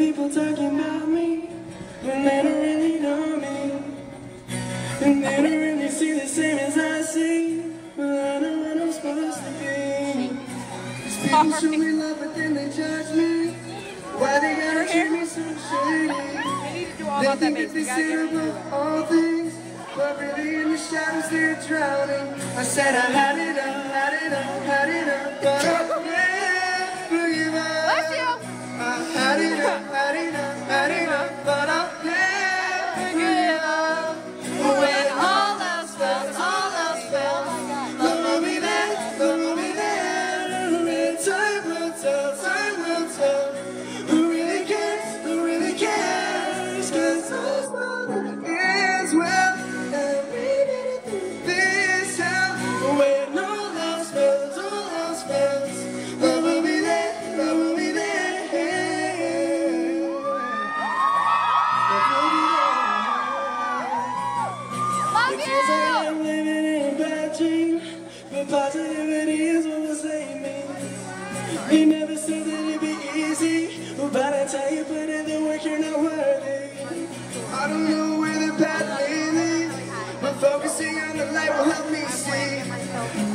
people talking about me, but they don't really know me. And they don't really see the same as I see, but I know what I'm supposed to be. These people show me love, but then they judge me. Why they gotta treat me so shady? We need to do all They think that they gotta sit get rid of above all things, but really in the shadows they're drowning. I said I had it up, had it up, had it up, but It like you. I'm living in a bad dream, but positivity is what will save me. He never said that it'd be easy, but I tell you, put in the work, you're not worthy. I don't know where the path leads, but focusing on the light will help me see.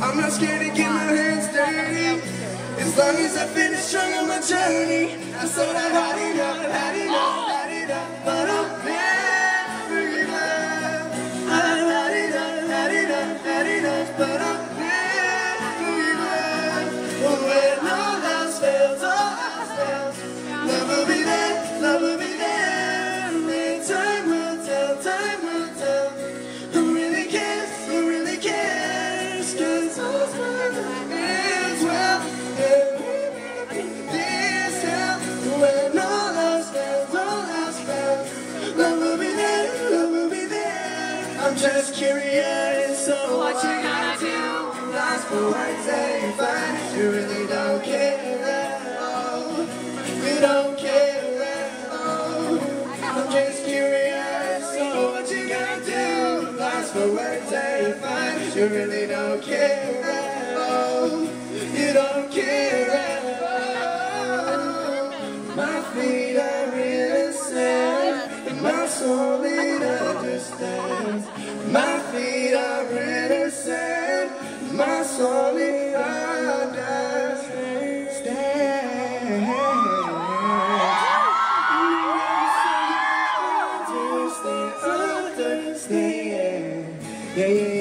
I'm not scared to get my hands dirty, as long as I finish strong on my journey. I said I've had enough, had enough, had enough, but I'll I'm just curious, so what you gonna do? Lost for words that you find, you really don't care at all. You don't care at all. I'm just curious, so what you gonna do? Lost for words that you find, you really don't care at all. You don't care at all. My feet are innocent, and my soul yeah, yeah.